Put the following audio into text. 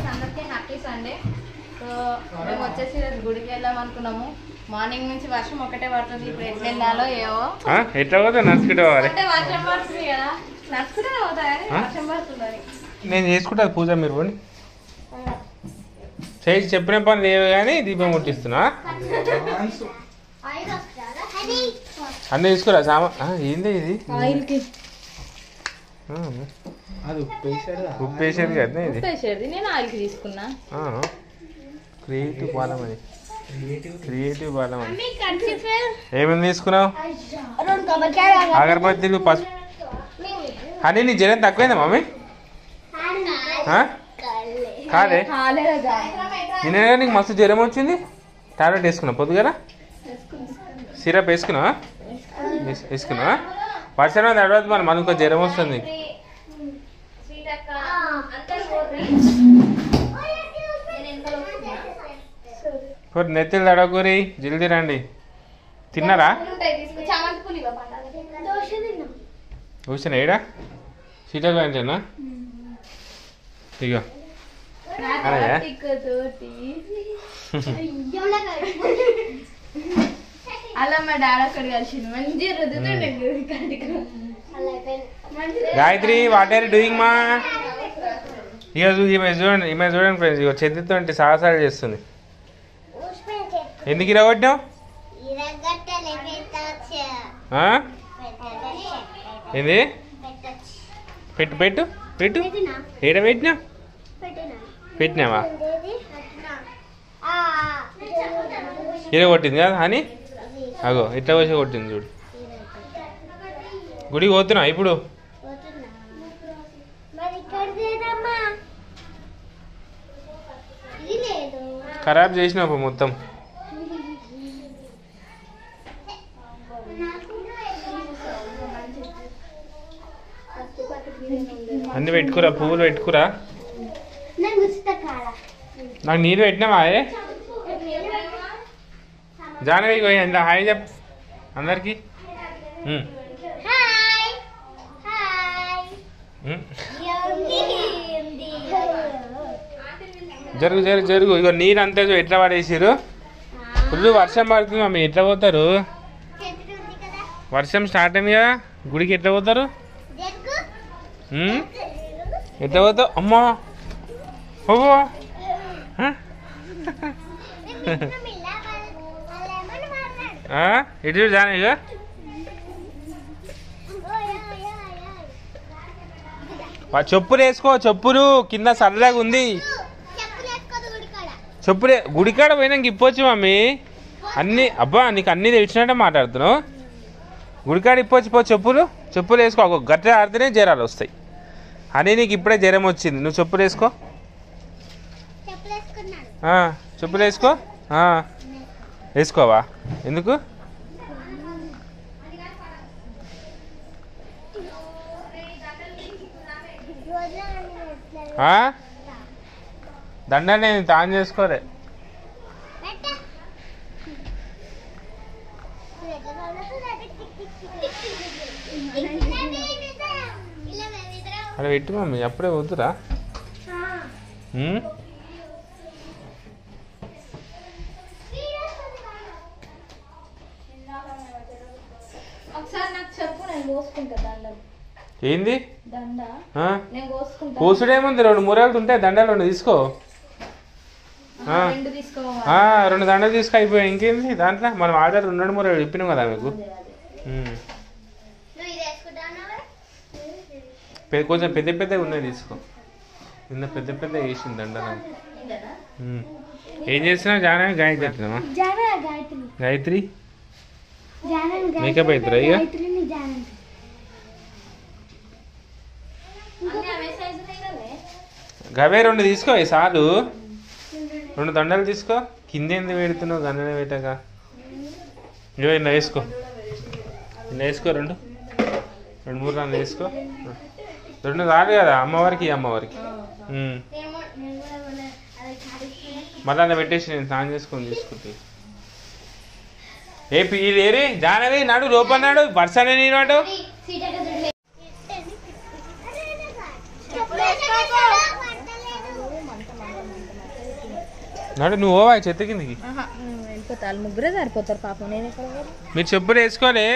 Friends అందరికీ happy Sunday so మేము వచ్చేసి ఈరోజు గుడికి వెళ్దాం అనుకున్నాము. మార్నింగ్ నుంచి వర్షం ఒకటే పడుతుంది ఇప్పుడు ఎట్లా వెళ్ళాలో ఏవో. ఆ, ఎట్లా పోతా నడుచుకుంటూ అంటే వర్షం పడుతుంది కదా. నడుచుకుంటే ఆ? వర్షం పడుతుందని నేను చేసుకుంటా పూజ మీరు పోండి. చేసి చెప్పిన పని లేవు కానీ దీపం ముట్టిస్తున్నా అన్నీ తీసుకురా సామా ఆ, ఏంది ఇది? ఆయిల్కి అది ఉప్పేసాడు ఉప్పు వేసేది కదా ఇది? ఉప్పేసేది నేను ఆయిల్కి తీసుకున్నా. క్రియేటివ్ బాలం అది. క్రియేటివ్ బాలం అది. ఏమేమి తీసుకున్నావు? అగరబత్తీలు పసుపు. అని నీ జ్వరం తక్కువైందా మమ్మీ? కాదే? నిన్న నీకు మస్తు జ్వరం వచ్చింది? టాబ్లెట్ వేసుకున్నావు పొద్దుగల సిరప్ వేసుకున్నావా? వేస్- వేసుకున్నావా? వర్షం తర్వాత మన మనకు జ్వరం వస్తుంది. కొన్ని నెత్తిలు తడకూరి జల్దీ రండి. తిన్నారా? కూర్చున్నా ఏడా? సీటలు అంటేనా ఇగో. అలాగే? తోటి అలా మా డాడీ అక్కడ కలిసింది మంచిగా రుద్దుతుండే కంటికి. గాయత్రి వాట్ ఆర్ డూయింగ్ మా ఇక ఈమె చూడండి ఈమె చూడండి ఫ్రెండ్స్ ఇక చేతితో సాహసాలు చేస్తుంది. ఎందుకు ఇలా ఏంది? పెట్టు పెట్టు పెట్టు. ఏడ పెట్టినా? పెట్టినావా? ఇలా కొట్టింది కదా అని అగో ఇట్లా వచ్చి కొట్టింది చూడు. గుడికి పోతున్నా ఇప్పుడు? ఖరాబ్ చేసినావు మొత్తం. అన్ని పెట్టుకురా పువ్వులు పెట్టుకురా. నాకు నీళ్ళు పెట్టినావా? జానవి పోయి అంత హాయ్ చెప్ అందరికి? జరుగు జరుగు జరుగు. ఇగో నీరు అంతా ఎట్లా పడేసారు ఫుల్ వర్షం పడుతుంది మమ్మీ. ఎట్లా పోతారు? వర్షం స్టార్ట్ అయింది కదా. గుడికి ఎట్లా పోతారు? ఎట్లా పోతావు? అమ్మా! ఓ ఎటు చూడు జాన ఇక చెప్పులు వేసుకో చెప్పులు. కింద సరదాగా ఉంది. చెప్పులే గుడికాడ పోయినాక ఇప్పొచ్చు మమ్మీ. అన్ని అబ్బా నీకు అన్ని తెలిసినట్టే మాట్లాడుతున్నావు. గుడికాడ ఇప్పొచ్చు పో చెప్పులు. చెప్పులు వేసుకో ఒక గట్ట ఆడితేనే జ్వరాలు వస్తాయి. అని నీకు ఇప్పుడే జ్వరం వచ్చింది. నువ్వు చెప్పులు వేసుకో. చెప్పులు వేసుకో. వేసుకోవా? ఎందుకు? ఆ? దండ నేను తాను చేసుకోలే అలా పెట్టు మమ్మీ అప్పుడే వద్దురా ఏంది? కూసుడేముంది రెండు మూరేళ్ళు ఉంటాయి దండలు రెండు తీసుకో. రెండు తీసుకోవాలి. ఆ, రెండు దండలు తీసుకు అయిపోయాయి ఇంకేంది? దాంట్లో మనం ఆర్డర్ రెండు మూడు ఇప్పినాం కదా మీకు. పెద్ద కొంచెం పెద్ద పెద్దగా ఉన్నాయి తీసుకో. నిన్న పెద్ద పెద్ద వేసింది దండలు ఉమ్. ఏం చేస్తున్నావు జానా గాయత్రి గాయత్రి. మేకప్ అవుతురా ఇక? కదే. గవే రెండు తీసుకో ఈ సాలు రెండు దండలు తీసుకో. కింద ఎందుకు పెడుతున్నావు? దండలు పెట్టగా ఇవ్వ ఇలా వేసుకో. ఇలా వేసుకో రెండు. రెండు మూడు దాన్ని వేసుకో. రెండు రాదు కదా అమ్మవారికి అమ్మవారికి. మళ్ళీ అలా పెట్టేసి నేను స్నానం చేసుకొని తీసుకుంటే. ఏ పీ లేరి జానవి నాడు లోపల నాడు వర్షాన్ని నీ నాడు నువ్వు ఓవా చెత్త కిందికి. ఆహా, నువ్వు వెళ్ళిపోతా. వాళ్ళు ముగ్గురే సరిపోతారు పాపం. నేను ఎక్కడ? మీరు చెప్పులు వేసుకోలే.